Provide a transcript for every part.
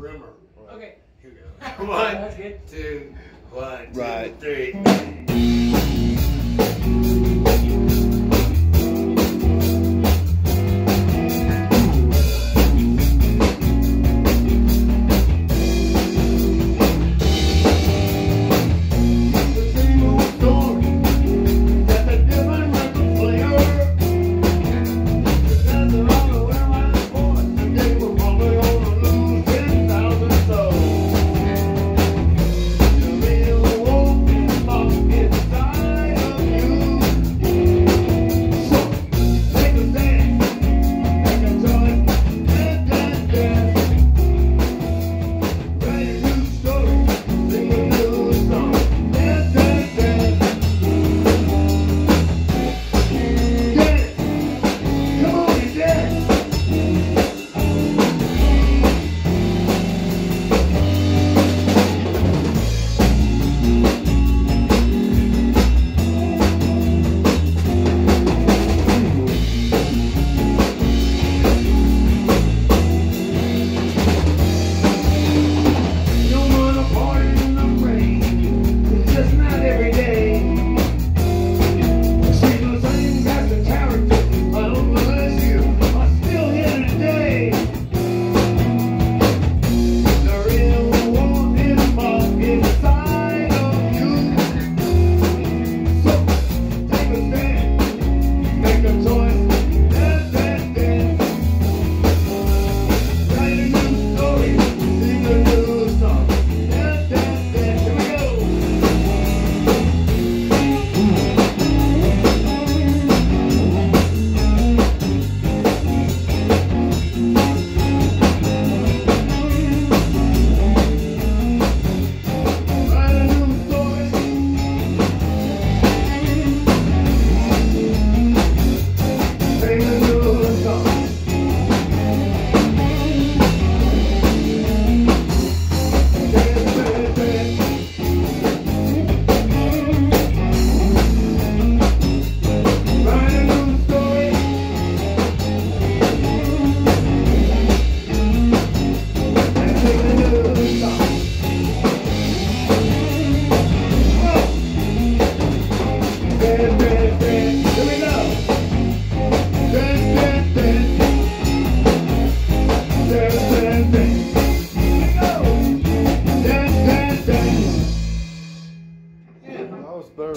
primer. Okay. Here we go. One, That's good. two, one, two, Right. three.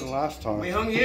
last time. We hung in.